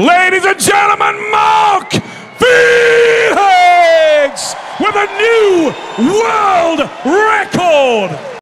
Ladies and gentlemen, Mark Phoenix with a new world